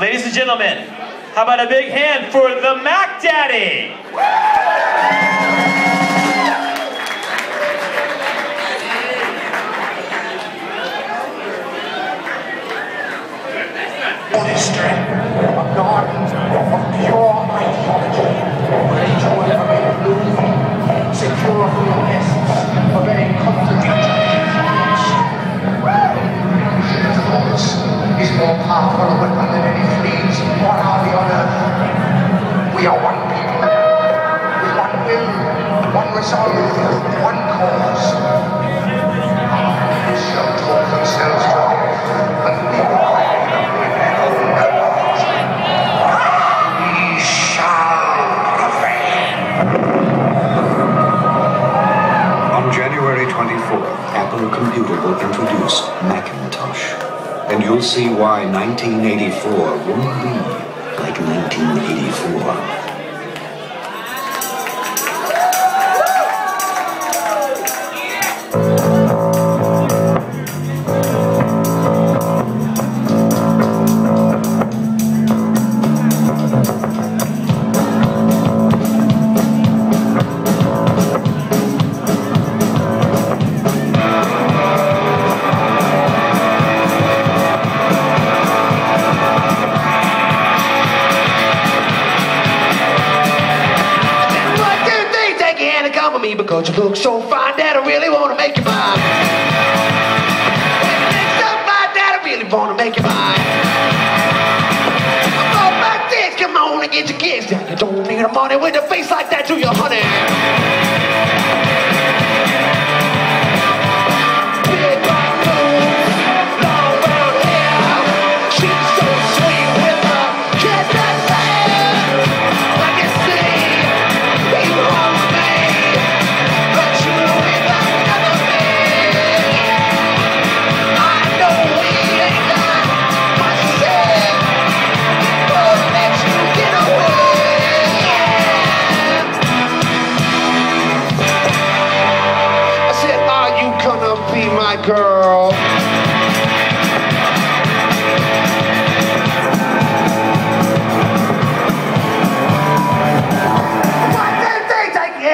Ladies and gentlemen, how about a big hand for the Mac Daddy? One resolve, one cause. Shall talk themselves death, and we will quiet with their own words. We shall prevail. On January 24th, Apple Computer will introduce Macintosh. And you'll see why 1984 won't be like 1984. Your come with me because you look so fine that I really want to make you mine. Look so fine that I really want to make you mine. I'm all like this. Come on and get your kicks down. You don't need the money with a face like that, do you, honey?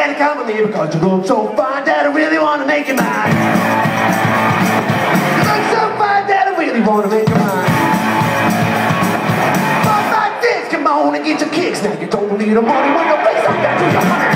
And come with me because you look so fine that I really want to make you mine. You look so fine that I really want to make you mine. But like this, come on and get your kicks now. You don't need the money when your face like that to your money.